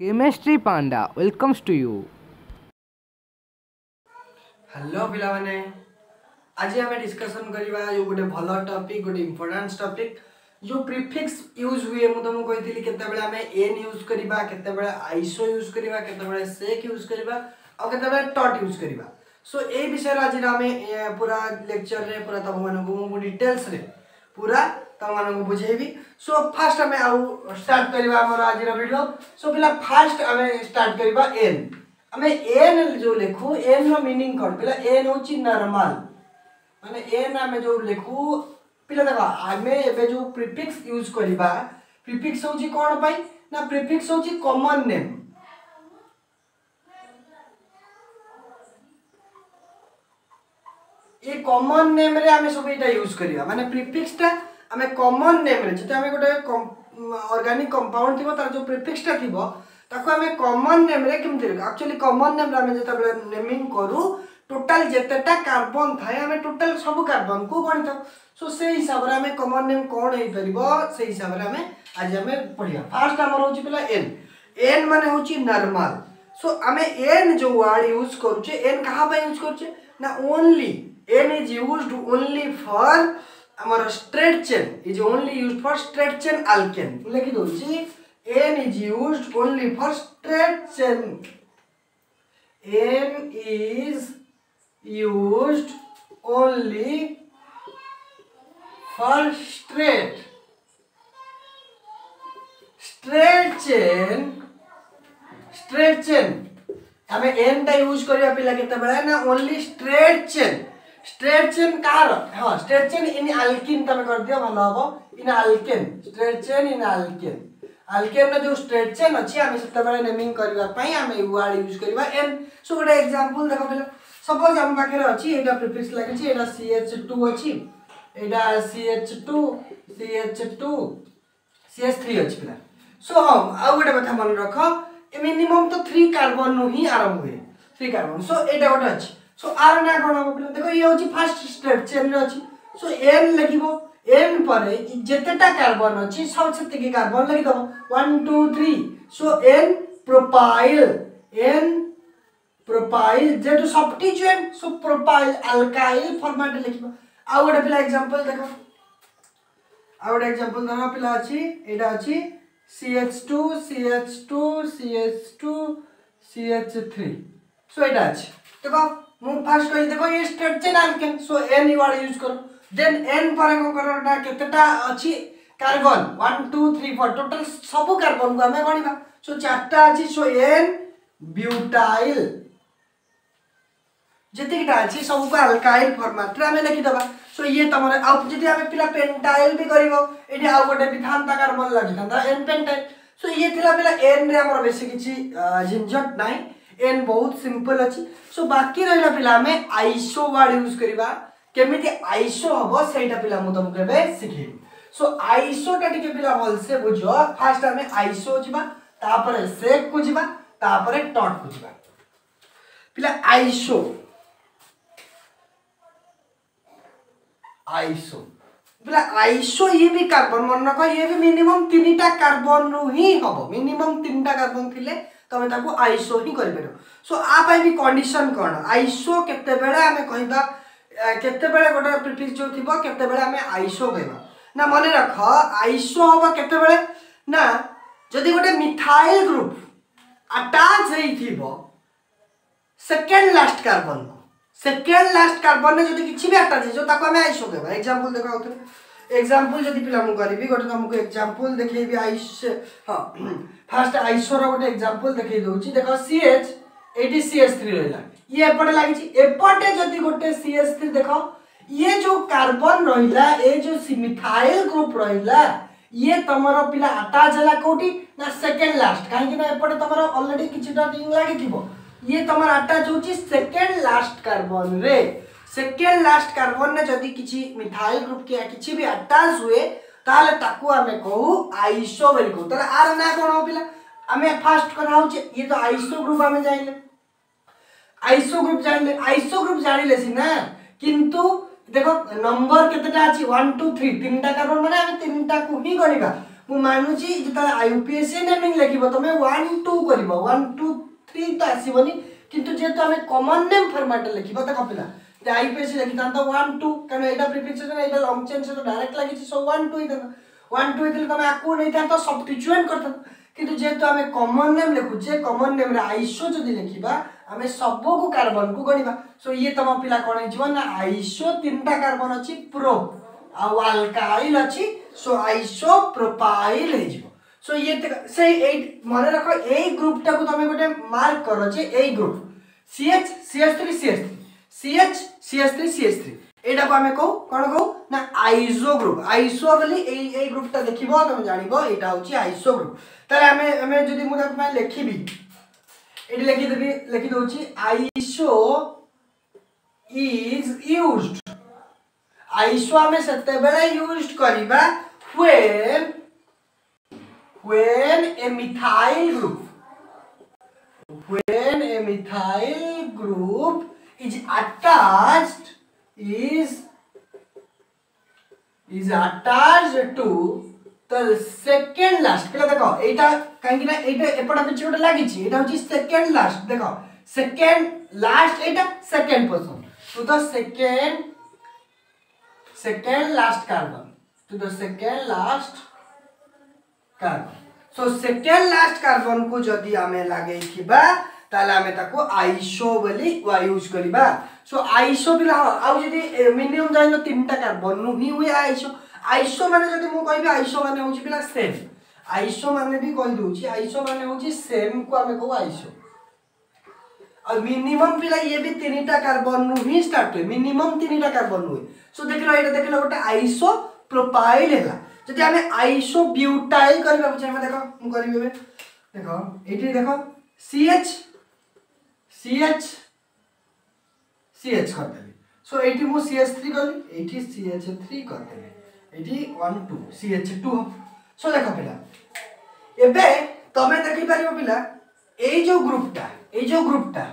chemistry Panda welcomes to you hello पे आज आम डिस्कसन करवा गोटे भल टपिक गोटे इम्पोर्टाट टपिक जो प्रिफिक्स यूज हुए मुझे तुमको कही के एन यूज करवा के आईसो यूज करवा के सेक यूज करवा आते टट यूज करवा सो यही विषय आज पूरा लेक्चर में पूरा तुम मानक डिटेल्स पूरा तुमମାନଙ୍କୁ ବୁଝେଇବି ସୋ ଫାର୍ଷ୍ଟ ଆମେ ଆଉ ଷ୍ଟାର୍ଟ କରିବା ଆମର ଆଜିର ଭିଡ଼ିଓ ସୋ ପିଲା ଫାର୍ଷ୍ଟ ଆମେ ଷ୍ଟାର୍ଟ କରିବା ଏନ୍ ଆମେ ଏନ୍ ଯେଉଁ ଲେଖୁ ଏନ୍ର ମିନିଂ କ'ଣ ପିଲା ଏନ୍ ହେଉଛି ନର୍ମାଲ ମାନେ ଏନ୍ ଆମେ ଯେଉଁ ଲେଖୁ ପିଲା ଦେଖ ଆମେ ଏବେ ଯେଉଁ ପ୍ରିଫିକ୍ସ ୟୁଜ୍ କରିବା ପ୍ରିଫିକ୍ସ ହେଉଛି କ'ଣ ପାଇଁ ନା ପ୍ରିଫିକ୍ସ ହେଉଛି କମନ୍ ନେମ୍ ये कॉमन नेम रे आमे सब एटा यूज करिया माने प्रीफिक्स टा आम कमन नेम्रे जो गोटे अर्गानिक कंपाउंड थी तार जो प्रिफिक्सटा थी आम कमन नेम्रे केमती एक्चुअली कमन नेम्रे जो नेमिंग करूँ टोटाल जितेटा कार्बन थाए आम टोटाल सब कार्बन को गणित सो से हिसाब से आम कमन नेम कौन हो पार से हिसाब से आम आज आम पढ़ा फास्ट आमर हूँ पे एन एन मान हूँ नर्माल सो आम एन जो वार्ड यूज करुचे एन क्या यूज करुचे ना only n is use only for ଆମର straight chain is only use for straight chain alkane ମୁଁ ଲେଖିଦେଉଛି n is use only for straight chain n is use only for straight straight chain straight chain हमें n टा use करिया पिला केते बेला ना only straight chain straight chain କାହାର ହଁ স্ট্রেট চেন ইন আলকিন তুমি করে দিও ভালো হবো in alkane straight chain in alkane alkane যে স্ট্রেট চেন অছি আমি সেতবেলে নেমিং করিবা পাই আমি ওয়ার্ড ইউজ করিবা এন সো গোটে এক্সাম্পল দেখো পেলে সপোজ আমার পাখে অছি এটা প্রিফিক্স লাগিছি এটা CH2 অছি এটা CH2 CH2 CH3 অছি পিলা সো হম আউ গোটে কথা মনে রাখ মিনিমম তো 3 কার্বন নু হি আরম্ভ হুয়ে 3 কার্বন সো এটা গোটে অছি ସୋ ଆର୍ ନା କ'ଣ ହେବ ପିଲା ଦେଖ ଇଏ ହେଉଛି ଫାର୍ଷ୍ଟ ଷ୍ଟେପ୍ ଚେନ୍ରେ ଅଛି ସୋ ଏନ୍ ଲେଖିବ ଏନ୍ ପରେ ଯେତେଟା କାର୍ବନ ଅଛି ସବୁ ସେତିକି carbon ଲେଖିଦେବ one two three so n propyl n propyl ଯେହେତୁ ସବଟିଚୁଏଣ୍ଟ ସୋ ପ୍ରୋପାଇଲ୍ ଆଲକାଇଲ୍ ଫର୍ମାଟ୍ରେ ଲେଖିବ ଆଉ ଗୋଟେ ପିଲା ଏକ୍ଜାମ୍ପଲ୍ ଦେଖ ଆଉ ଗୋଟେ ଏକ୍ଜାମ୍ପଲ୍ ଧର ପିଲା ଅଛି ଏଇଟା ଅଛି CH2 CH2 CH2 CH3 so এটা আছে দেখো मु फर्स्ट कोई देखो ये स्ट्रेट चेन आल के सो एन वर्ड यूज करो देन एन पर को करना केतटा अछि कार्बन 1 2 3 4 टोटल सब कार्बन को हमें गणिबा सो चारटा अछि सो एन ब्यूटाइल जतिकटा अछि सब को अल्काइल फॉर्मेट रे हमें लिख देबा सो ये तमरे अब जदि हमें पिला पेंटाइल भी करिवो एटी आउ गोटे विधानता कार्बन लागि थांदा एन पेंटाइल सो ये थिला पिला एन रे हमर बेसी किछि झिझट नाही एंड बहुत सिंपल अच्छी सो बाकी रहा पिला आम आईसो वार्ड यूज करवा केमी आईसो हम से तुमको शिखे सो आईसो टा टे भलसे बुझ फास्ट आम आईसो जापर सेक टट को जा पिला आईसो आइसो बोला आइसो ये भी कार्बन मन रख ये भी मिनिमम तीन कार्बन रु हम मिनिमम तीन कार्बन थी তুমি তাকে আইসো ହିଁ କରିପାରିବ ସୋ ଆ ପାଇଁ ବି କଣ୍ଡିସନ୍ କ'ଣ ଆଇସୋ କେତେବେଳେ ଆମେ କହିବା କେତେବେଳେ ଗୋଟେ ପ୍ରିଫିକ୍ସ ଯେଉଁ ଥିବ କେତେବେଳେ ଆମେ ଆଇସୋ କହିବା ନା ମନେ ରଖ ଆଇସୋ ହେବ କେତେବେଳେ ନା ଯଦି ଗୋଟେ ମିଥାଇଲ୍ ଗ୍ରୁପ୍ ଆଟାଚ୍ ହେଇଥିବ second last carbon second last କାର୍ବନ୍ରେ ଯଦି କିଛି ବି ଆଟାଚ୍ ହେଇଯିବ ତାକୁ ଆମେ ଆଇସୋ କହିବା ଏକ୍ଜାମ୍ପଲ୍ ଦେଖ ଏକ୍ଜାମ୍ପଲ୍ ଯଦି ପିଲାଙ୍କୁ କରିବି ଗୋଟେ ତୁମକୁ ଏକ୍ଜାମ୍ପଲ୍ ଦେଖେଇବି ଆଇସ୍ ହଁ ଫାର୍ଷ୍ଟ ଆଇସୋର ଗୋଟେ ଏକ୍ଜାମ୍ପଲ୍ ଦେଖେଇ ଦେଉଛି ଦେଖ ସିଏଚ୍ ଏଇଠି ସିଏଚ୍ ଥ୍ରୀ ରହିଲା ଇଏ ଏପଟେ ଲାଗିଛି ଏପଟେ ଯଦି ଗୋଟେ ସିଏଚ୍ ଥ୍ରୀ ଦେଖ ଇଏ ଯେଉଁ କାର୍ବନ୍ ରହିଲା ଏ ଯେଉଁ ମିଥାଇଲ୍ ଗ୍ରୁପ୍ ରହିଲା ଇଏ ତମର ପିଲା ଆଟାଚ୍ ହେଲା କେଉଁଠି ନା ସେକେଣ୍ଡ ଲାଷ୍ଟ କାହିଁକି ନା ଏପଟେ ତମର ଅଲରେଡ଼ି କିଛିଟା ରିଙ୍ଗ୍ ଲାଗିଥିବ ଇଏ ତମର ଆଟାଚ୍ ହେଉଛି ସେକେଣ୍ଡ ଲାଷ୍ଟ କାର୍ବନ୍ରେ सेकेंड लास्ट कार्बन ने जदि किसी मिथाइल ग्रुप के किसी भी अटाच हुए ताले ताकू आमे कहू आइसो बोली कहू तर आर ना कोन हो पिला आमे फर्स्ट कथा होचे ये तो आइसो ग्रुप आमे जानिले आइसो ग्रुप जानिले आइसो ग्रुप जानिले ना किंतु देखो नंबर केतेटा अछि 1 2 3 तीनटा कार्बन माने आमे तीनटा को ही गणिबा मु मानुची जेताले आईयूपीएससी नेमिंग लिखिबो तमे 1 2 करिवो 1 2 3 तो, तो आसीबनी किंतु जेतो आमे कॉमन नेम फॉर्मेट लिखिबो त कपिला అయిపోయి ఇదంతా వన్ టూ కానీ ଏଇଟା ପ୍ରିଫିକ୍ସେସନ୍ ଏଇଟା ଲଙ୍ଗ ଚେନ୍ ସହିତ ଡାଇରେକ୍ଟ ଲାଗିଛି ସବୁ ୱାନ୍ ଟୁ ହେଇଥାନ୍ତା ୱାନ୍ ଟୁ ହେଇଥିଲେ ତମେ ଆକୁ ନେଇଥାନ୍ତ ସବଷ୍ଟିଚୁଏଣ୍ଟ କରିଥାନ୍ତ କିନ୍ତୁ ଯେହେତୁ ଆମେ କମନ୍ ନେମ୍ ଲେଖୁଛେ କମନ୍ ନେମ୍ରେ ଆଇସୋ ଯଦି ଲେଖିବା ଆମେ ସବୁକୁ କାର୍ବନକୁ ଗଣିବା ସୋ ଇଏ ତମ ପିଲା କ'ଣ ହେଇଯିବ ନା ଆଇସୋ ତିନିଟା କାର୍ବନ ଅଛି ପ୍ରୋ ଆଉ ଆଲକାଇଲ୍ ଅଛି ସୋ ଆଇସୋ ପ୍ରୋପାଇଲ୍ ହେଇଯିବ ସୋ ଇଏ ସେଇ ଏଇ ମନେ ରଖ ଏଇ ଗ୍ରୁପ୍ଟାକୁ ତମେ ଗୋଟେ ମାର୍କ କର ଯେ ଏଇ group CH CH three CH three CH CH three CH three ଏଇଟାକୁ ଆମେ କହୁ କ'ଣ କହୁ ନା ଆଇସୋ ଗ୍ରୁପ୍ ଆଇସୋ ବୋଲି ଏଇ ଏଇ ଗ୍ରୁପ୍ଟା ଦେଖିବ ତମେ ଜାଣିବ ଏଇଟା ହେଉଛି ଆଇସୋ ଗ୍ରୁପ୍ ତାହେଲେ ଆମେ ଆମେ ଯଦି ମୁଁ ତାକୁ ପାଇଁ ଲେଖିବି ଏଠି ଲେଖିଦେବି ଲେଖିଦେଉଛି ଆଇସୋ ଇଜ୍ ୟୁଜ୍ଡ ଆଇସୋ ଆମେ ସେତେବେଳେ ୟୁଜ୍ କରିବା when when a methyl group when a methyl group is attached is is attached to the second last पहले देखो एटा कहीं ना एटा एपटा पिछ गोटे लागी छी एटा होची second last देखो second last Etah second person to the second second last carbon to the second last carbon so second last carbon को जदि हमें लगे ତାହେଲେ ଆମେ ତାକୁ ଆଇସୋ ବୋଲି ୟୁଜ୍ କରିବା ସୋ ଆଇସୋ ପିଲା ହଁ ଆଉ ଯଦି ମିନିମମ୍ ଜାଣିଲ ତିନିଟା କାର୍ବନ୍ ହିଁ ହୁଏ ଆଇସୋ ଆଇସୋ ମାନେ ଯଦି ମୁଁ କହିବି ଆଇସୋ ମାନେ ହେଉଛି ପିଲା ସେମ୍ ଆଇସୋ ମାନେ ବି କହିଦେଉଛି ଆଇସୋ ମାନେ ହେଉଛି ସେମ୍କୁ ଆମେ କହୁ ଆଇସୋ और मिनिमम पिला ये भी तीन कार्बन रु ही स्टार्ट हुए मिनिमम तीन कार्बन हुए सो देख लो ये देख लो गोटे आइसो प्रोफाइल है जदि आम आइसो ब्यूटाइल करवा चाहिए देख मुझे देख देख ये देख C H C H C H करदे सो ये मुझ सी एच थ्री कली ये सी एच थ्री करदे ये one two C H two हम सो देख पिला एबे तुम देखिपर पिला ये जो ग्रुपटा ये जो ग्रुपटा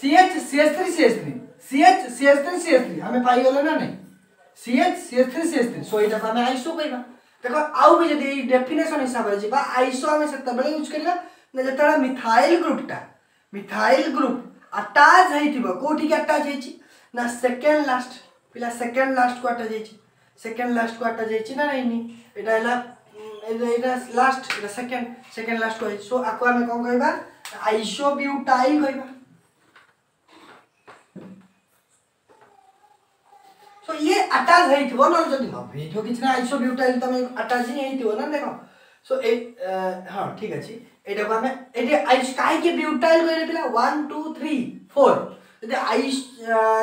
C H C H three C H three C H C H three C H three आम पाईगले ना नहीं C H C H three C H three so यहाँ को आम आईसो कह देख आउ भी जब डेफिनेसन हिसाब से आईसो आम से यूज करा ଯେତେବେଳେ ମିଥାଇଲ୍ ଗ୍ରୁପ୍ଟା ମିଥାଇଲ୍ ଗ୍ରୁପ୍ ଆଟାଚ୍ ହେଇଥିବ କେଉଁଠିକି ଆଟାଚ୍ ହେଇଛି ନା ସେକେଣ୍ଡ ଲାଷ୍ଟ ପିଲା ସେକେଣ୍ଡ ଲାଷ୍ଟକୁ ଆଟାଚ୍ ହେଇଛି ସେକେଣ୍ଡ ଲାଷ୍ଟକୁ ଆଟାଚ୍ ହେଇଛି ନା ନାଇନି ଏଇଟା ହେଲା ଏଇଟା ଲାଷ୍ଟ ଏଇଟା ସେକେଣ୍ଡ ସେକେଣ୍ଡ ଲାଷ୍ଟକୁ ହେଇଛି ସୋ ଆକୁ ଆମେ କ'ଣ କହିବା ଆଇସୋବ୍ୟୁଟାଇଲ୍ କହିବା सो so, ये अटाच होती नल जदि न हो कि आइसोब्यूटाइल तुम अटाच ही होना देख সো এই হ্যাঁ ঠিক আছে এটাকে আমি এটি আইস কাইকে বিউটাইল কইলে পিলা 1 2 3 4 যদি আইস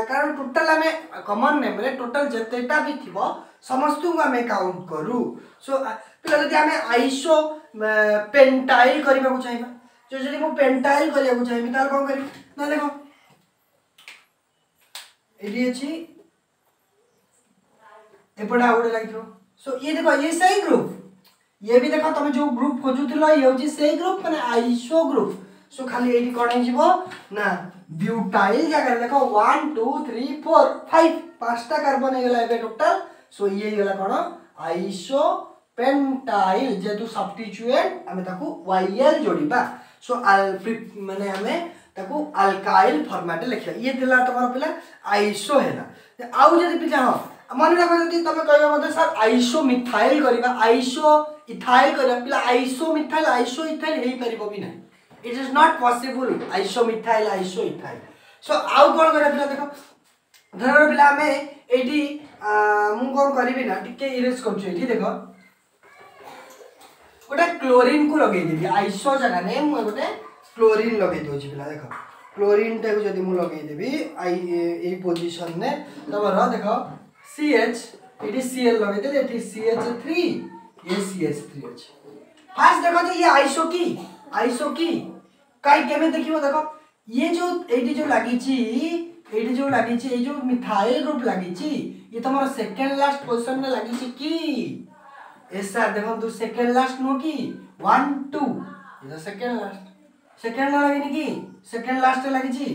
কারণ টোটাল আমি কমন নেমরে টোটাল যেতেটা বি থিব সমস্ত আমি কাউন্ট করু সো পিলা যদি আমি আইসো পেন্টাইল করিবাকু চাইবা যে যদি মু পেন্টাইল করিবাকু চাইবি তাহলে কোন করি না দেখো এটি আছে এপটে আউ গোটে লাগিথিব সো ইয়ে দেখো ইয়ে সেই গ্রুপ ये भी देखो तुम जो ग्रुप खोजुल ये हूँ से ग्रुप मैंने आईसो ग्रुप सो खाली ये कौन ना ब्यूटाइल जगह देख one two three four five पांचटा carbon होगा टोटाल सो ये होगा कौन आईसो पेन्टाइल जेहेतु सब्टिचुएट आम वाइएल जोड़ा सो आल मानने आम अल्काइल फर्माटे लिखा ये दिला तुम पे आईसो है आउ जब पे हाँ ମନେ ରଖ ଯଦି ତମେ କହିବ ମଧ୍ୟ ସାର୍ ଆଇସୋ ମିଥାଇଲ କରିବା ଆଇସୋ ଇଥାଇଲ କରିବା ପିଲା ଆଇସୋ ମିଥାଇଲ ଆଇସୋ ଇଥାଇଲ ହେଇପାରିବ ବି ନାହିଁ it is not possible iso methyl iso ethyl so ଆଉ କ'ଣ କରିବା ପିଲା ଦେଖ ଧର ପିଲା ଆମେ ଏଇଠି ମୁଁ କ'ଣ କରିବି ନା ଟିକେ ଇରେଜ୍ କରୁଛୁ ଏଇଠି ଦେଖ ଗୋଟେ କ୍ଲୋରିନ୍କୁ ଲଗେଇଦେବି ଆଇସୋ ଜାଗାରେ ମୁଁ ଗୋଟେ କ୍ଲୋରିନ୍ ଲଗେଇ ଦେଉଛି ପିଲା ଦେଖ ক্লোরিনটাকে যদি মু লগাই দেবি এই পজিশনে তোমার দেখ CH, এটি CL লগে দিলে এটি CH3 ये CH3 আছে ফার্স্ট দেখো তো ये আইসো কি আইসো কি কাই কেমে দেখিব দেখো ये जो এটি जो লাগিছি ଏଇଠି ଯେଉଁ ଲାଗିଛି ଏଇ ଯେଉଁ ମିଥାଇଲ ଗ୍ରୁପ ଲାଗିଛି ଇଏ ତମର ସେକେଣ୍ଡ ଲାଷ୍ଟ ପୋଜିସନରେ ଲାଗିଛି କି ଏସା ଦେଖନ୍ତୁ ସେକେଣ୍ଡ ଲାଷ୍ଟ ନୁହଁ କି ୱାନ୍ ଟୁ ଇଏ ତ ସେକେଣ୍ଡ ଲାଷ୍ଟ ସେକେଣ୍ଡ ଲାଗିନି କି ସେକେଣ୍ଡ ଲାଷ୍ଟରେ ଲାଗିଛି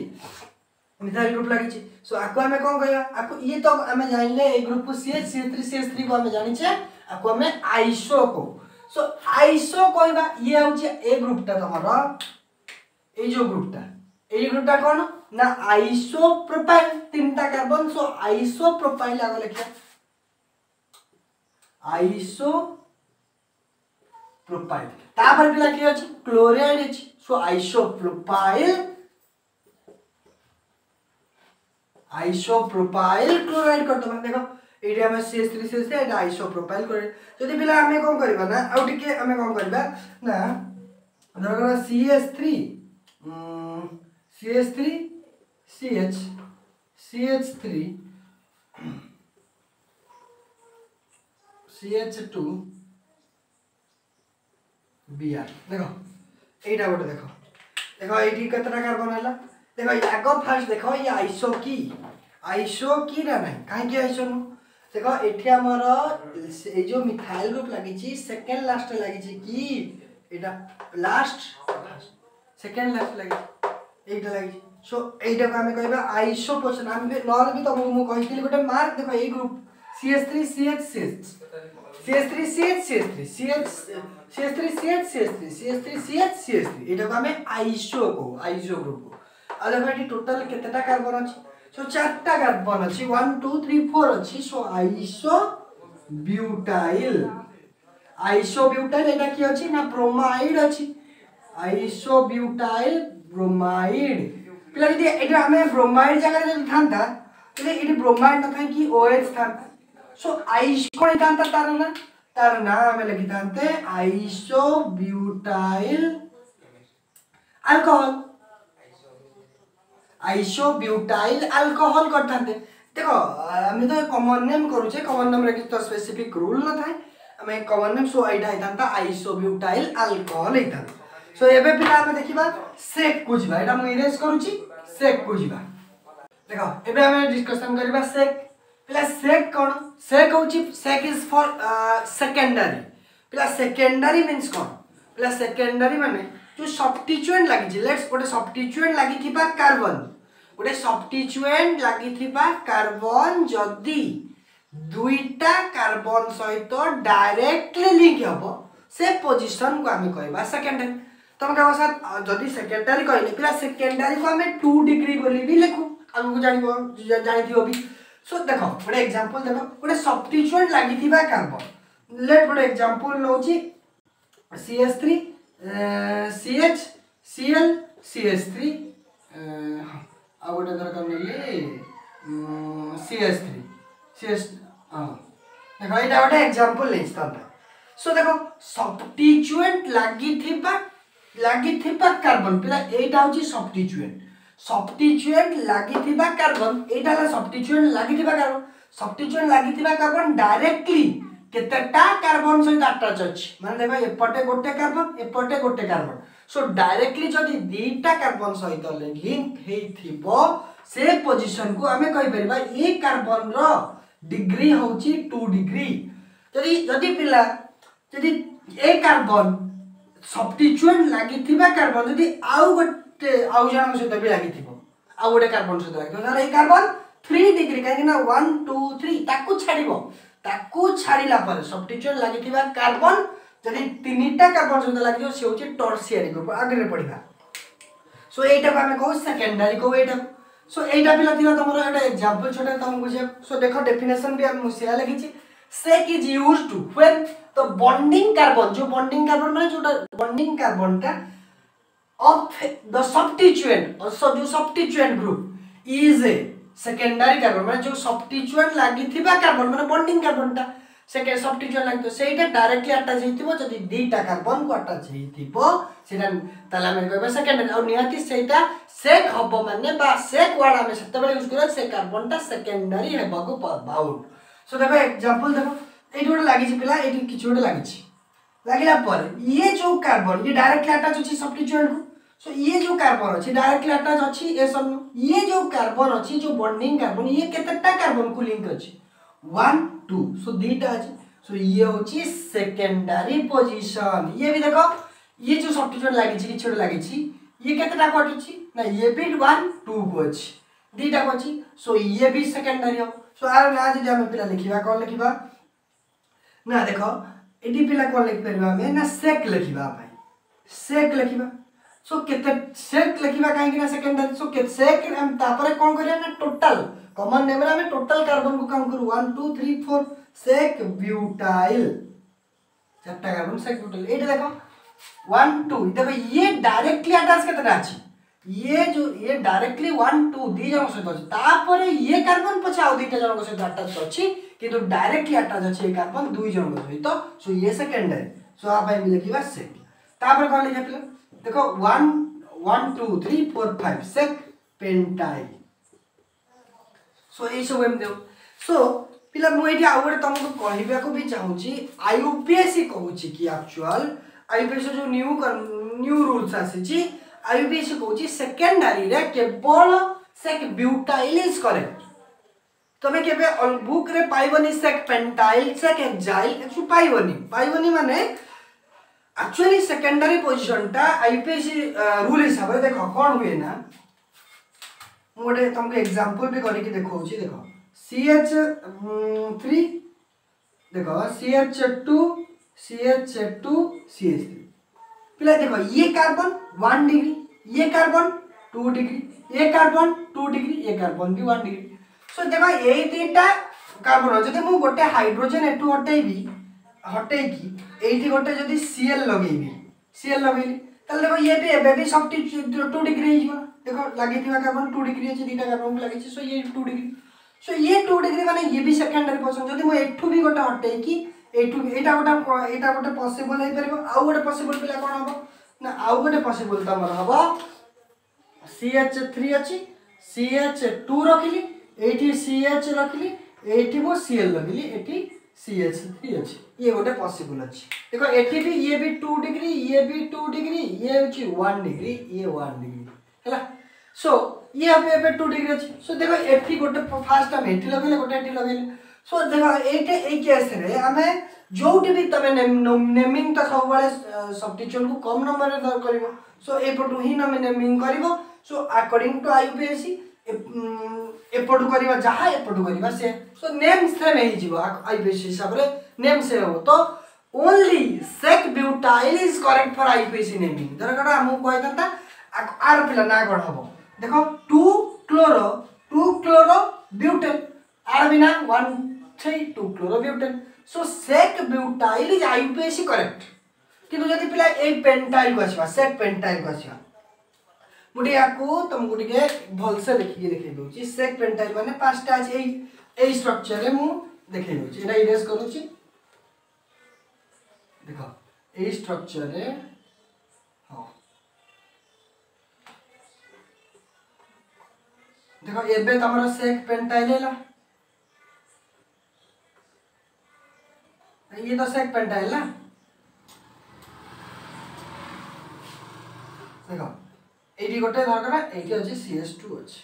मिथाइल ग्रुप लगी सो आपको आम कौन कह ये तो आम जान ले group C H C three C H three को आम जाने आपको आम आईसो कहू सो आईसो कहवा ये हूँ ए ग्रुपटा तुम ये जो ग्रुपटा ये ग्रुपटा कौन ना आईसो प्रोफाइल तीन टा कार्बन सो आईसो प्रोफाइल आग लिखा आईसो प्रोफाइल तापर पिला किए अच्छे क्लोराइड अच्छे so iso propyl isopropyl chloride বর্তমান দেখ এইটি আমার সিএস থ্রি সিএস এটা আইসোপ্রোপাইল ক্লোরাইড যদি পিলা আমি কম করিবা না আউ টিকে আমি কম করিবা না ধরকর CS three CS three CH CH three CH two BR দেখ এইটা গোটে দেখ দেখ এইটি কতটা কার্বন হল দেখ আগ ফার্স্ট দেখ এই আইসো কি ଆଇସୋ କିରା ନାହିଁ କାହିଁକି ଆଇସୋନ ଦେଖ ଏଠି ଆମର ଏଇ ଯେଉଁ ମିଥାଇଲ ଗ୍ରୁପ ଲାଗିଛି ସେକେଣ୍ଡ ଲାଷ୍ଟ ଲାଗିଛି କି ଏଇଟା ଲାଷ୍ଟ ସେକେଣ୍ଡ ଲାଷ୍ଟ ଲାଗିଛି ଏଇଟା ଲାଗିଛି ସୋ ଏଇଟାକୁ ଆମେ କହିବା ଆଇସୋ ପୋସନ ଆମେ ନହେଲେ ବି ତମକୁ ମୁଁ କହିଥିଲି ଗୋଟେ ମାର୍କ ଦେଖ ଏଇ group CH three CH CH CH three CH CH three CH CH three CH CH three CH three CH CH three ଏଇଟାକୁ ଆମେ ଆଇସୋ କହୁ ଆଇସୋ ଗ୍ରୁପ କହୁ ଆଉ ଦେଖ ଏଠି ଟୋଟାଲ କେତେଟା କାର୍ବନ ଅଛି সো চারটা কার্বন আছে ওয়ান টু থ্রি ফোর আছে so iso butyl iso butyl এটা কি আছে না ব্রোমাইড আছে আইসো বিউটাইল ব্রোমাইড ପିଲା ଯଦି ଏଠି ଆମେ ବ୍ରୋମାଇଡ୍ ଜାଗାରେ ଯଦି ଥାନ୍ତା ହେଲେ ଏଠି ବ୍ରୋମାଇଡ୍ ନଥାଇକି ଓ ଏଚ୍ ଥାନ୍ତା ସୋ ଆଇସ୍ କ'ଣ ହେଇଥାନ୍ତା ତାର ନା ତାର ନାଁ ଆମେ ଲେଖିଥାନ୍ତେ iso butyl alcohol isobutyl alcohol করে দেখ আমি তো কমন নেম করুছে কমন নেমরে কিছু তো স্পেসিফিক রুল না থাকে আমি কমন নেম সো এইটা হইতা আইসোবিউটাইল আলকোহল হইতা সো এবে পিলা আমি দেখিবা সেক কু যা এটা মু ইরেজ করুছি সেক কু যা দেখ এবে আমি ডিসকশন করিবা সেক পিলা সেক কোন সেক হউছি সেক ইজ ফর সেকেন্ডারি পিলা সেকেন্ডারি মিন্স কোন পিলা সেকেন্ডারি মানে जो सब्स्टिट्यूएंट लगी लेट्स गोटे सब्स्टिट्यूएंट लगी कार्बन ଗୋଟେ ସବଟିଚୁଏଣ୍ଟ ଲାଗିଥିବା କାର୍ବନ୍ ଯଦି ଦୁଇଟା କାର୍ବନ୍ ସହିତ ଡାଇରେକ୍ଟଲି ଲିଙ୍କ ହେବ ସେ ପୋଜିସନକୁ ଆମେ କହିବା ସେକେଣ୍ଡାରୀ ତମେ କହିବ ସାର୍ ଯଦି ସେକେଣ୍ଡାରୀ କହିଲେ ପିଲା ସେକେଣ୍ଡାରୀକୁ ଆମେ ଟୁ ଡିଗ୍ରୀ ବୋଲି ବି ଲେଖୁ ଆମକୁ ଜାଣିବ ଜାଣିଥିବ ବି ସୋ ଦେଖ ଗୋଟେ ଏକ୍ଜାମ୍ପଲ୍ ଦେଖ ଗୋଟେ ସବଟିଚୁଏଣ୍ଟ ଲାଗିଥିବା କାର୍ବନ୍ ଲେଟ୍ ଗୋଟେ ଏକ୍ଜାମ୍ପଲ୍ ନେଉଛି CS three CH CL CS three ହଁ ଆଉ ଗୋଟେ ଦରକାର ନେଲି C S three C S ହଁ ଦେଖ ଏଇଟା ଗୋଟେ ଏକ୍ଜାମ୍ପଲ୍ ନେଇଛି ତା ସୋ ଦେଖ ସବଟିଚୁଏଣ୍ଟ ଲାଗିଥିବା ଲାଗିଥିବା କାର୍ବନ୍ ପିଲା ଏଇଟା ହେଉଛି ସବଟିଚୁଏଣ୍ଟ ସବଟିଚୁଏଣ୍ଟ ଲାଗିଥିବା କାର୍ବନ ଏଇଟା ହେଲା ସବଟିଚୁଏଣ୍ଟ ଲାଗିଥିବା କାର୍ବନ ସବଟିଚୁଏଣ୍ଟ ଲାଗିଥିବା କାର୍ବନ୍ ଡାଇରେକ୍ଟଲି କେତେଟା କାର୍ବନ୍ ସହିତ ଆଟାଚ୍ ଅଛି ମାନେ ଦେଖ ଏପଟେ ଗୋଟେ କାର୍ବନ ଏପଟେ ଗୋଟେ କାର୍ବନ সো ডাইরেক্টলি যদি দুইটা কার্বন সহিত লিঙ্ক হয়েথিব সে পজিশন কু আমি কইপারা এ কার্বন র ডিগ্রি হচ্ছে টু ডিগ্রি যদি যদি পিলা যদি এ কার্বন সবটিচুয়েন্ট লাগিথিবা কার্বন যদি আউ গোটে আউ জনক সহিত বি লাগিথিব আউ গোটে কার্বন সহিত লাগিথিব তাহলে এই কার্বন থ্রি ডিগ্রি কাহিঁকি না ওয়ান টু থ্রি তাকু ছাড়িব তাকু ছাড়িলা পরে সবটিচুয়েন্ট লাগিথিবা কার্বন ଯଦି ତିନିଟା କାର୍ବନ୍ ସହିତ ଲାଗିବ ସେ ହେଉଛି ଟର୍ସିଆରୀ ଗ୍ରୁପ୍ ଆଗରେ ପଢ଼ିବା ସୋ ଏଇଟାକୁ ଆମେ କହୁ ସେକେଣ୍ଡାରୀ କହୁ ଏଇଟାକୁ ସୋ ଏଇଟା ପିଲା ଥିଲା ତମର ଗୋଟେ ଏକ୍ଜାମ୍ପଲ୍ ଛୋଟ ତମକୁ ବୁଝିବାକୁ ସୋ ଦେଖ ଡେଫିନେସନ୍ ବି ମୁଁ ସେୟା ଲେଖିଛି sec is use to when the bonding carbon ଯେଉଁ ବଣ୍ଡିଂ କାର୍ବନ୍ ମାନେ ଯେଉଁଟା ବଣ୍ଡିଂ କାର୍ବନ୍ଟା ଅଫ୍ ଦ ସବଟିଚୁଏଣ୍ଟ ଯେଉଁ substituent group is a secondary carbon ମାନେ ଯେଉଁ ସବଟିଚୁଏଣ୍ଟ ଲାଗିଥିବା କାର୍ବନ୍ ମାନେ ବଣ୍ଡିଂ କାର୍ବନ୍ଟା সেকেন্ড সবটিটিউশন লাগতো সেইটা ডাইরেক্টলি আটাচ হইতিব যদি দুইটা কার্বন কু আটাচ হইতিব সেটা তাহলে আমি কইবা সেকেন্ডারি আর নিহাতি সেইটা সেক হব মানে বা সেক ওয়ার্ড আমি সেতবেলে ইউজ করিবা সে কার্বনটা সেকেন্ডারি হেবাকু পাউট সো দেখো এক্সাম্পল দেখো এইটি গোটে লাগিছি পিলা এইটি কিছু গোটে লাগিছি লাগিলা পরে ইয়ে যে কার্বন ইয়ে ডাইরেক্টলি আটাচ হচ্ছে সবটিটিউশন কু सो so, ये जो कार्बन अच्छी डायरेक्टली अटाच अच्छी ए सब ये जो कार्बन अच्छी जो बॉन्डिंग कार्बन ये केतेटा कार्बन को लिंक अच्छी वन टू सो दीटा अच्छे सो ये हूँ सेकेंडरी पोजिशन ये भी देख ये जो सब्ट्यूट लगी किसी गोटे लगी ये के को ना ये भी वन टू को अच्छे दीटा को अच्छी सो ये भी सेकेंडरी हम सो यार ना जी आम पे लिखा कौन लिखा ना देख ये पिला कौन लिख पार ना सेक लिखा सेक लिखा सो के सेक लिखा कहीं सेकेंडरी सो सेक कौन करोटाल कॉमन नेम नेमरा में टोटल कार्बन को कम करू one two three four sec butyl चार्टा carbon sec butyl ये देखो वन टू देखो ये डायरेक्टली अटैच के तरह अच्छी ये जो ये डायरेक्टली वन टू दी जन सहित अच्छे तापर ये कार्बन पचे आ दुईटा जन सहित आटाच अच्छी कि तो डायरेक्टली अटैच अच्छे ये कार्बन दुई जन सहित सो ये सेकंड है सो आप बस सेक तापर कौन लिखा देखो one one two three four five sec pentyl so ଏଇସବୁ ଏମିତି ହଉ ସୋ ପିଲା ମୁଁ ଏଇଠି ଆଉ ଗୋଟେ ତୁମକୁ କହିବାକୁ ବି ଚାହୁଁଛି I U P S C କହୁଛି କି actual I U P S ଯେଉଁ ନ୍ୟୁ ନ୍ୟୁ ରୁଲ୍ସ ଆସିଛି I U P S C କହୁଛି ସେକେଣ୍ଡାରୀରେ କେବଳ ସେକ୍ ବ୍ୟୁଟାଇଲ୍ ଇଜ୍ କରେକ୍ଟ ତମେ କେବେ ବୁକ୍ରେ ପାଇବନି ସେକ୍ ପେଣ୍ଟାଇଲ୍ ସେକ୍ ଏକ୍ଜାଇଲ୍ ଏସବୁ ପାଇବନି ପାଇବନି ମାନେ actually secondary ପୋଜିସନଟା I P S C rule ହିସାବରେ ଦେଖ କ'ଣ ହୁଏ ନା ମୁଁ तुमको ତୁମକୁ भी ବି କରିକି ଦେଖାଉଛି ଦେଖ ସି ଏଚ୍ ଥ୍ରୀ ଦେଖ C two C H two C H three पे देख ये कार्बन वन डिग्री ये कार्बन टू डिग्री ये कार्बन टू डिग्री ये कार्बन भी वन डिग्री सो देख ये दुईटा कार्बन जो मुझे गोटे हाइड्रोजेन एटू हटे हटे ये गोटे जो सीएल लगे सीएल लगे देख ये भी एवं सब टू डिग्री हो देखो लगी थी कम टू डिग्री अच्छे दुटा कार्बन को लगी सो ये टू डिग्री सो ये टू डिग्री मैंने ये भी सेकेंडरी पर्सन जब मुझु भी गोटे हटेकी ଏଇଠୁ ଏଇଟା ଗୋଟେ ଏଇଟା ଗୋଟେ ପସିବଲ୍ ହେଇପାରିବ ଆଉ ଗୋଟେ ପସିବଲ୍ ପିଲା କ'ଣ ହେବ ନା ଆଉ ଗୋଟେ ପସିବଲ୍ ତୁମର ହେବ ସି ଏଚ୍ ଥ୍ରୀ ଅଛି ସି ଏଚ୍ ଟୁ ରଖିଲି ଏଇଠି ସି ଏଚ୍ ରଖିଲି ଏଇଠି ମୁଁ ସି ଏଲ୍ ରଖିଲି ଏଠି ସି ଏଚ୍ ଥ୍ରୀ ଅଛି ଇଏ ଗୋଟେ ପସିବଲ୍ ଅଛି ଦେଖ ଏଠି ବି ଇଏ ବି ଟୁ ଡିଗ୍ରୀ ଇଏ ବି ଟୁ ଡିଗ୍ରୀ ଇଏ ହେଉଛି ୱାନ୍ ଡିଗ୍ରୀ ଇଏ ୱାନ୍ ଡିଗ୍ରୀ ହେଲା सो ये हम टू डिग्री अच्छे सो देख एफ गोटे फास्ट आम एटी लगे गोटे ये लगे सो देख ये केस आम भी तुम नेमिंग सब सब टीचर को कम नंबर कर सो एपटू ही आम नेमिंग कर so according to I P S C एपटू कर जहाँ एपटू कर सी सो नेम सेम हो आई पी एस सी हिसाब से नेम सेम तो only sec butyl is correct for I P S C naming दरकार आमको कहता आर पे ना कौन हम देख two chloro two chloro butane आरबिना one three two chloro butane so sec butyl is IPSC correct किंतु जदि पिला ए पेंटाइल को आसीबा सेट पेंटाइल को आसीबा मुटे याकू तुमको टिके भलसे देखि देखि दोछि सेट पेंटाइल माने पांचटा आज एई एई स्ट्रक्चर रे मु देखि दोछि एटा इरेज करूछि देखो एई स्ट्रक्चर रे देखो एबे तमरा तो सेक पेंटाइल हैला ये तो सेक पेंटाइल ना देखो एटी गोटे धरकरा एटी अछि सीएस2 अछि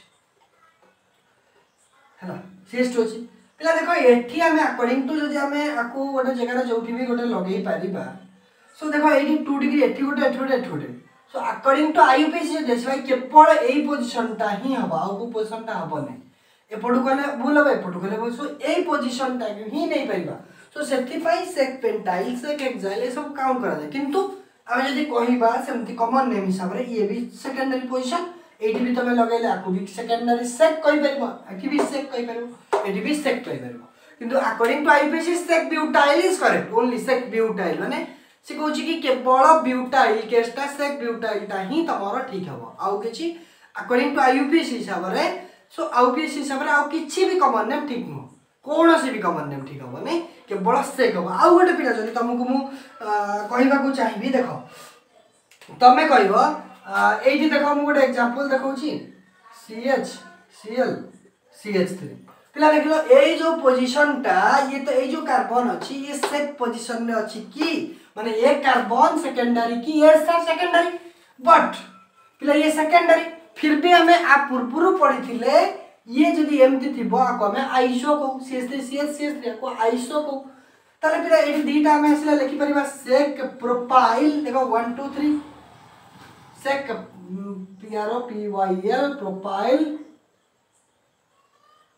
हैला सीएस2 अछि पिला देखो एठी हमें अकॉर्डिंग टू जदी हमें आकु गोटे जगह रे जोठी भी गोटे लगेई पारिबा सो देखो एटी 2 डिग्री एटी गोटे एटी गोटे at so according to IUPSC দেশ ভাই কেবল এই পজিশনটা হি হব আউ কো পজিশনটা হব না এপটু গলে ভুল হব এপটু গলে ভুল সো এই পজিশনটা হি নেই পারিবা সো সেথিপাই সেক পেন্টাইল সেক এক্সাইল এসব কাউন্ট করা যায় কিন্তু আমি যদি কহিবা সেমতি কমন নেম হিসাবে ইয়ে বি সেকেন্ডারি পজিশন এইটি বি তুমি লগাইলে আকু বি সেকেন্ডারি সেক কইপারিব আকি বি সেক কইপারিব এটি বি সেক কইপারিব কিন্তু according to IPSC sec butyl is correct only sec butyl মানে से कह केवल ब्यूटाइल के से ब्यूटाइलटा ही तुम ठीक हे आई आकर्ड टू आई यूपीएस हिसाब से सो आउ पी हिसाब से आज किसी भी कमन नेम ठीक नुह कौन सी भी कमन नेम ठीक हम नहीं केवल से हम आउ गोटे पिला जो तुमको मुझे कह चाहिए देख तुम्हें कह ये देख मु गोटे एक्जापल देखा C H C L C H three पिला देख लो ये जो पोजिशन टा ये तो ये जो कार्बन अच्छी ये सेट पोजिशन अच्छी माने एक कार्बन सेकेंडरी की ये सर सेकेंडरी बट पिला ये सेकेंडरी फिर भी हमें आ पूर्व पढ़ी थी ले ये जो जदि एमती थी आम हमें आइसो को CS three CS CS C S three आपको आईसो कहू ताले पिला टाइम mm, है इसलिए लेकिन परिवार सेक प्रोपाइल देखो one two three sec PRO PYL propyl P Y L propyl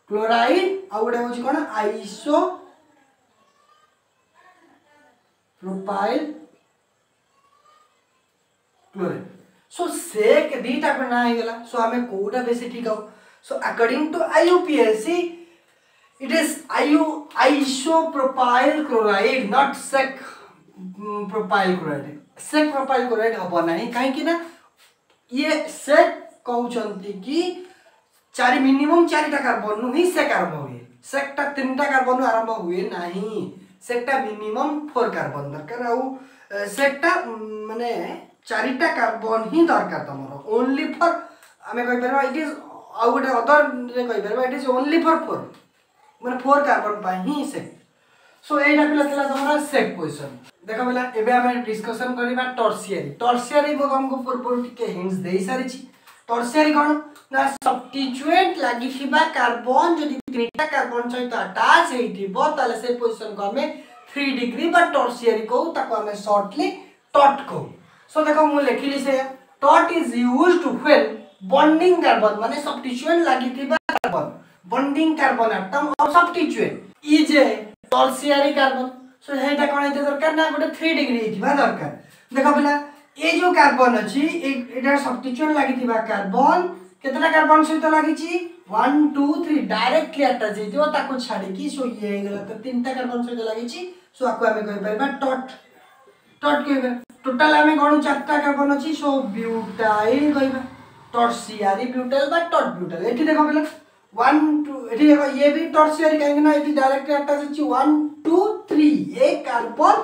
chloride आउ है हूँ कौन iso propyl chlorine so sec भी टाइप में ना गला सो हमें कोटा बेसिक ठीक हो so according to IUPSC is IU IU, isopropyl chloride not sec mm, propyl chloride sec propyl chloride हब ना कहीं ना ये सेक चंदी की चारी मिनिमम टकर कार्बन ही से कार्बन ସେଟା ତିନିଟା କାର୍ବନରୁ ଆରମ୍ଭ ହୁଏ ନାହିଁ ସେଟା ମିନିମମ୍ ଫୋର୍ କାର୍ବନ୍ ଦରକାର ଆଉ ସେଟା ମାନେ ଚାରିଟା କାର୍ବନ୍ ହିଁ ଦରକାର ତୁମର ଓନ୍ଲି ଫର୍ ଆମେ କହିପାରିବା ଇଟ୍ ଇଜ୍ ଆଉ ଗୋଟେ ଅଦର୍ରେ କହିପାରିବା it is only for four ମାନେ ଫୋର୍ କାର୍ବନ୍ ପାଇଁ ହିଁ ସେଟ୍ ସୋ ଏଇଟା ପିଲା ଥିଲା ତୁମର ସେଟ୍ କ୍ୱେଶ୍ଚନ୍ ଦେଖ ପିଲା ଏବେ ଆମେ ଡିସ୍କସନ୍ କରିବା ଟର୍ସିଆରି ଟର୍ସିଆରି ମୁଁ ତୁମକୁ ପୂର୍ବରୁ ଟିକେ ହିଣ୍ଟସ୍ ଦେଇସାରିଛି ଟର୍ସିଆରୀ କ'ଣ ନା ସବଷ୍ଟିଚୁଏଣ୍ଟ ଲାଗିଥିବା କାର୍ବନ ଯଦି ତିନିଟା କାର୍ବନ ସହିତ ଆଟାଚ୍ ହେଇଥିବ ତାହେଲେ ସେ ପୋଜିସନକୁ ଆମେ থ্রি ডিগ্রি বা টর্সিয়ারি কৌ তাকে আমি সর্টলি টট কৌ সো দেখ মু লেখিলি সে টট is used when bonding carbon মানে substituent লাগিଥିବା carbon bonding carbon atom or substituent is a tertiary carbon so হেটা কোন হইতে দরকার না গোটে 3 ডিগ্রি হইতিবা দরকার দেখো পিলা ଏ ଯେଉଁ କାର୍ବନ୍ ଅଛି ଏଇଟା ସବଷ୍ଟିଚ୍ୟୁଏଣ୍ଟ ଲାଗିଥିବା କାର୍ବନ୍ କେତେଟା କାର୍ବନ୍ ସହିତ ଲାଗିଛି one two three directly attach হয়ে তাকে ছাড়িকি সো ইয়ে হয়ে গেল তো তিনটা কার্বন সহ লাগিছি সো আকু আমি কইপার টট টট কইবা টোটাল আমি গণু চারটা কার্বন অছি সো বিউটাইল কইবা টর্সিয়ারি বিউটাইল বা টট বিউটাইল এটি দেখো পিলা ওয়ান টু এটি দেখো ইয়ে বি টর্সিয়ারি কাইকি না এটি ডাইরেক্টলি আটাচ হচ্ছে ওয়ান টু থ্রি এ কার্বন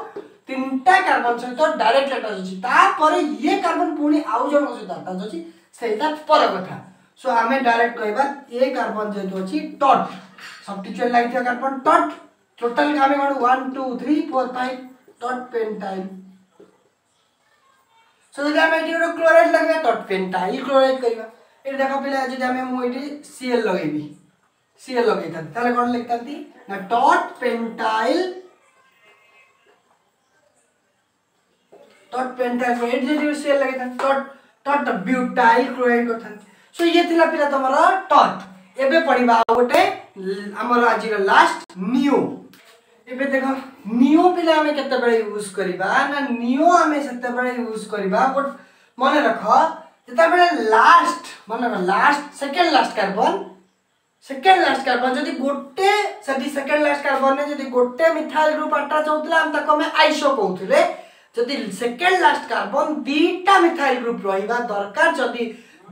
तीन कार्बन सहित डायरेक्ट अटाच अच्छी ये कार्बन पुणी आउ जन सहित अटाच अच्छी से पर कथा सो आम डायरेक्ट कह कार्बन जेहतु अच्छी टट सब्टिच्युए लगे कार्बन टट टोटाल आम कौन one two three four five टट पेन टाइम सो जब आम ये क्लोरइड लगे टट पेन टाइल क्लोरइड करवा देख पाला जब मुझे सीएल लगेबी सीएल लगे कौन लिखता टट पेन डट पेन्टाइल एडियल लगे डट डट ब्यूटाइल क्लोराइड कर सो ये थिला पिला तमर टट एबे गोटे हमर आज लास्ट नियो एबे देख नियो पिला हमें केते यूज करिबा ना नियो हमें यूज करिबा मन रख जेता लास्ट मन रख last second last carbon second last carbon जो गोटे सेकेंड लास्ट कार्बन में जदि गोटे मिथाइल ग्रुप अटैच होता हम आईसो कहते आइसो যদি সেকেন্ড লাস্ট কার্বন দুইটা মিথাইল গ্রুপ রহবা দরকার যদি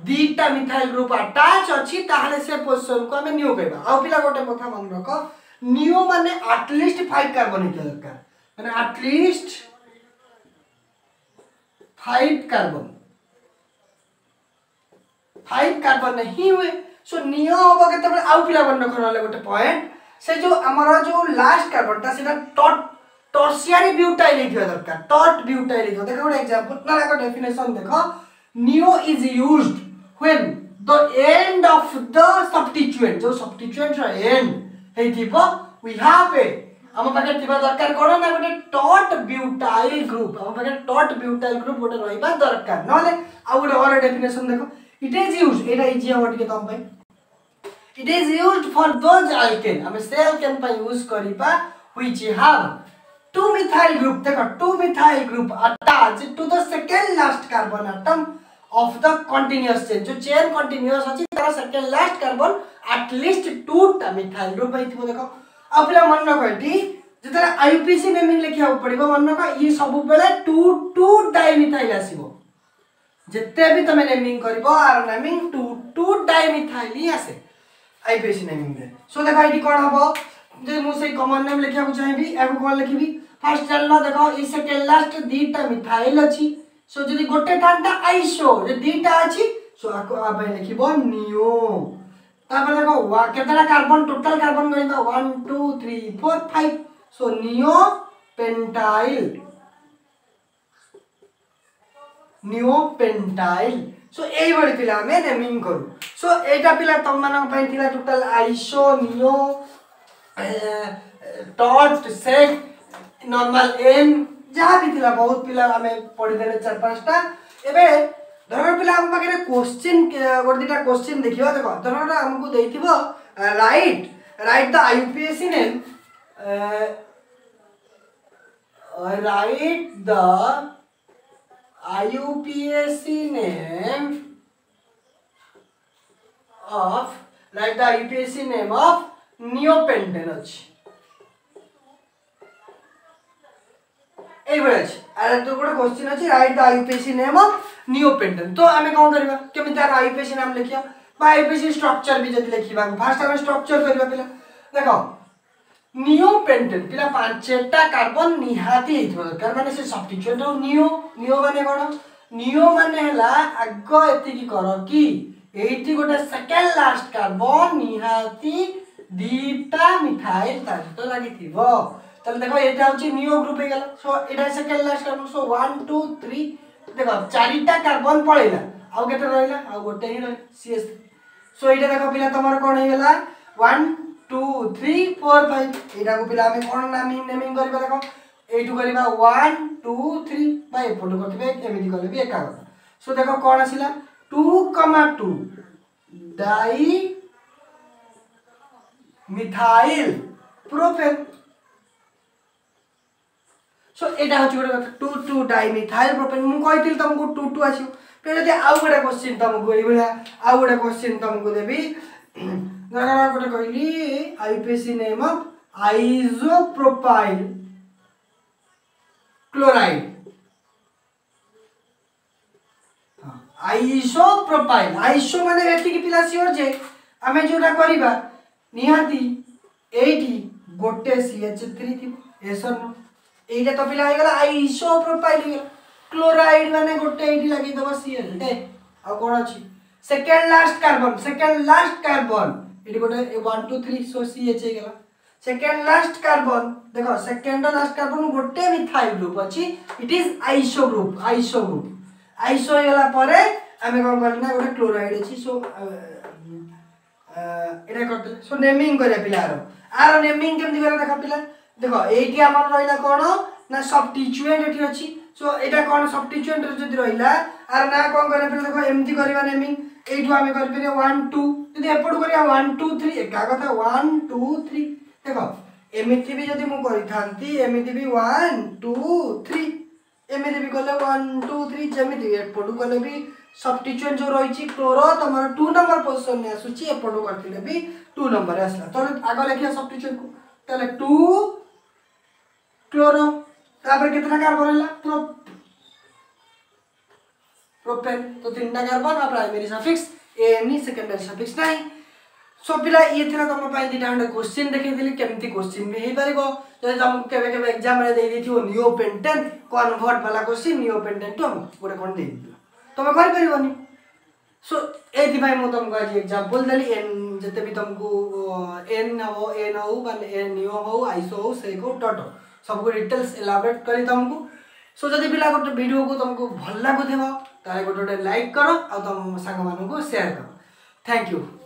দুইটা মিথাইল গ্রুপ আটাচ অছি তাহলে সে পজিশন কু আমি নিও কইবা আউ পিলা গোটে কথা মনে রাখ নিও মানে আটলিস্ট ফাইভ কার্বন হইতে দরকার মানে at least five carbon five carbon ହିଁ ହୁଏ ସୋ ନିଅ ହବ କେତେବେଳେ ଆଉ ପିଲା ବର୍ଣ୍ଣ ଖଣ୍ଡ ହେଲେ ଗୋଟେ ପଏଣ୍ଟ ସେ ଯେଉଁ ଆମର ଯେଉଁ ଲାଷ୍ଟ କାର୍ବନଟା ସେଇଟା ଟଟ୍ ଟର୍ସିଆରୀ ବ୍ୟୁଟାଇଲ୍ ହେଇଥିବା ଦରକାର ଟଟ୍ ବ୍ୟୁଟାଇଲ୍ ହେଇଥିବ ଦେଖ ଗୋଟେ ଏକ୍ଜାମ୍ପଲ୍ ନା ଏକ ଡେଫିନେସନ୍ ଦେଖ neo is used when the end of the substituent ଯେଉଁ ସବଷ୍ଟିଚୁଏଣ୍ଟର ଏଣ୍ଡ ହେଇଥିବ ୱି ହାଭ୍ ଏ ଆମ ପାଖରେ ଥିବା ଦରକାର କ'ଣ ନା ଗୋଟେ ଟଟ୍ ବ୍ୟୁଟାଇଲ୍ ଗ୍ରୁପ୍ ଆମ ପାଖରେ ଟଟ୍ ବ୍ୟୁଟାଇଲ୍ ଗ୍ରୁପ୍ ଗୋଟେ ରହିବା ଦରକାର ନହେଲେ ଆଉ ଗୋଟେ ଅର ଡେଫିନେସନ୍ ଦେଖ ଇଟ୍ ଇଜ୍ ୟୁଜ୍ ଏଇଟା ଇଜି ହେବ ଟିକେ ତମ ପାଇଁ it is use for those alkane ଆମେ ସେ ଆଲକେନ୍ ପାଇଁ ୟୁଜ୍ କରିବା which have two methyl group देखो two methyl group attached to the second last carbon atom of the continuous chain जो chain continuous अछि तार second last carbon at least two टा methyl group आइथिबो देखो आ पिला मन रखो एठी जेतरा IUPAC नेमिंग लिखिया पड़िबो मन रखो ई सब बेले 2 2 डाइमिथाइल आसीबो जेते भी तमे नेमिंग करिवो आर नेमिंग 2 2 डाइमिथाइल ही आसे आईपीएसी नेमिंग रे सो देखो एठी कोन हबो ଯେ ମୁଁ ସେଇ କମନ୍ ନେମ୍ ଲେଖିବାକୁ ଚାହିଁବି ଏହାକୁ କ'ଣ ଲେଖିବି ଫାର୍ଷ୍ଟ ଟେଲ୍ଲ ଦେଖ ଇସ୍ ଏ ଟେଲ୍ଲାଷ୍ଟ ଦୁଇଟା ମିଥାଇଲ୍ ଅଛି ସୋ ଯଦି ଗୋଟେ ଥାନ୍ତା ଆଇସୋ ଯଦି ଦୁଇଟା ଅଛି ସୋ ଆକୁ ଆ ପାଇଁ ଲେଖିବ ନିଓ ତାପରେ ଦେଖ କେତେଟା କାର୍ବନ୍ ଟୋଟାଲ୍ କାର୍ବନ୍ ଗଣିତ one two three four five so neo pentyl neo pentyl so এইভাবে পিলা আমি নেমিং করু সো এইটা পিলা তোমার টোটাল আইসো নিও टॉर्च सेट नॉर्मल एम जहाँ भी थिला बहुत पिला आमे पढ़ी देले चार पांचटा एबे ধর পিলা আম পাখে কোশ্চিন গোটে দুইটা কোশ্চিন দেখিবা দেখ ধর আমাকে দেইথিব right right the IPSC name right the IPSC name of right the IPSC name of neopentane আছে এইভাবে ଅଛି ଆର ତ ଗୋଟେ କ୍ୱେଶ୍ଚିନ୍ ଅଛି write the IPAC name of neopentane ତ ଆମେ କ'ଣ କରିବା କେମିତି ଆର ଆଇପିଏସି ନାମ ଲେଖିବା ବା ଆଇପିଏସି ଷ୍ଟ୍ରକ୍ଚର ବି ଯଦି ଲେଖିବା ଫାର୍ଷ୍ଟ ଆମେ ଷ୍ଟ୍ରକ୍ଚର କରିବା ପିଲା ଦେଖ ନିଓପେଣ୍ଟେନ୍ ପିଲା ପାଞ୍ଚଟା କାର୍ବନ ନିହାତି ହେଇଥିବା ଦରକାର ମାନେ ସେ ସବଷ୍ଟିଚ୍ୟୁଏଣ୍ଟ ଆଉ ନିଓ ନିଓ ମାନେ କ'ଣ ନିଓ ମାନେ ହେଲା ଆଗ ଏତିକି କର କି ଏଇଠି ଗୋଟେ ସେକେଣ୍ଡ ଲାଷ୍ଟ କାର୍ବନ ନିହାତି দুইটা মিঠাইল তা ভিতরে লাগিথিব তাহলে দেখো এটা হচ্ছে নিও গ্রুপ হয়ে গেল সো এটা সেকেন্ড লাস্ট কার্বন সো 1 2 3 দেখো চারিটা কার্বন পড়াইলা আউ কেটে রইলা আউ গোটে হি রইলা সিএস সো এটা দেখো পিলা তোমার কোন হয়ে গেল 1 2 3 4 5 এটাকে পিলা আমি কোন নাম নেমিং করিবা দেখো এইটু করিবা 1 2 3 বা এপটু করতে এমিতি করলে বি একা কথা সো দেখো কোন আসিলা 2 2 ডাই মিথাইল প্রোপেন সো ଏଇଟା ହେଉଛି ଗୋଟେ କଥା ଟୁ ଟୁ ଡାଇମିଥାଇଲ୍ ପ୍ରୋପେନ୍ ମୁଁ କହିଥିଲି ତମକୁ ଟୁ ଟୁ ଆସିବ ଫେର ଯଦି ଆଉ ଗୋଟେ କ୍ୱେଶ୍ଚିନ୍ ତମକୁ ଏଇଭଳିଆ ଆଉ ଗୋଟେ କ୍ୱେଶ୍ଚିନ୍ ତମକୁ ଦେବି ଧର ଗୋଟେ କହିଲି I P S C name of isopropyl chloride isopropyl iso ମାନେ ଏତିକି ପିଲା ସିଓର ଯେ ଆମେ ଯେଉଁଟା କରିବା ନିହାତି ଏଇଠି ଗୋଟେ ସି ଏଚ୍ ଥ୍ରୀ ଥିବ ଏସନ୍ ଏଇଟା ତ ପିଲା ହେଇଗଲା ଆଇସୋ ପ୍ରୋଫାଇଲ୍ ହେଇଗଲା କ୍ଲୋରାଇଡ୍ ମାନେ ଗୋଟେ ଏଇଠି ଲାଗିଦେବ ସି ଏଲ୍ ଆଉ କ'ଣ ଅଛି second last carbon second last carbon ଏଠି ଗୋଟେ one two three so C H ହେଇଗଲା সেকেন্ড লাস্ট কার্বন দেখো সেকেন্ড লাস্ট কার্বন গোটে মিথাইল গ্রুপ অছি it is iso group iso group iso হয়ে পরে আমি কম করি না গোটে ক্লোরাইড আছে সো এটা করতে সো নেমিং করে পিলা আর আর নেমিং কেমতি করে দেখা পিলা দেখ এইটি আমার রইলা কোন না সাবস্টিটিউয়েন্ট এটি আছে সো এটা কোন সাবস্টিটিউয়েন্ট যদি রইলা আর না কোন করে পিলা দেখ এমতি করিবা নেমিং এইটু আমি করি পিলে 1 2 যদি এপড করিয়া 1 2 3 একা কথা 1 2 3 দেখ এমতি বি যদি মু করি থানতি এমতি বি 1 2 3 ଏମିତି ବି କଲେ ୱାନ୍ ଟୁ ଥ୍ରୀ ଯେମିତି ଏପଟୁ କଲେ ବି ସବଷ୍ଟିଚୁଏଣ୍ଟ ଯେଉଁ ରହିଛି କ୍ଲୋର ତମର ଟୁ ନମ୍ବର ପୋଜିସନରେ ଆସୁଛି ଏପଟୁ କରିଥିଲେ ବି ଟୁ ନମ୍ବରରେ ଆସିଲା ତାହେଲେ ଆଗ ଲେଖିବା ସବଷ୍ଟିଚୁଏଣ୍ଟକୁ ତାହେଲେ ଟୁ କ୍ଲୋର ତାପରେ କେତେଟା କାର୍ବନ ହେଲା प्रोपेन तो तीन कार्बन और primary suffix and secondary suffix ନାହିଁ সো পিলা ইয়ে লা তোম পাই দিটা হন্ডা কোশ্চিন দেখাই দিলি কেমতি কোশ্চিন বি হই পারিবো যদি তোম কেবে কেবে এক্সাম রে দেই দিথিও নিও পেন্টেন কনভার্ট বালা কোশ্চিন নিও পেন্টেন তো গোটে কোন দেই দিলো তুমি করি পারিবনি সো এইপাই মু তোমাকে আজ এক্সাম্পল দেলি এন যেতে বি তোমাকে এন হো এন হো বা এন ইও হো আইসো হো সেই কো ডট সবকু ডিটেলস এলাবোরেট করি তোমাকে সো যদি পিলা গোটে ভিডিও কু তোমাকে ভাল লাগুথিব তাহলে গোটে গোটে লাইক কর আর তোম সাংগ মানুষ সেয়ার কর থ্যাংক ইউ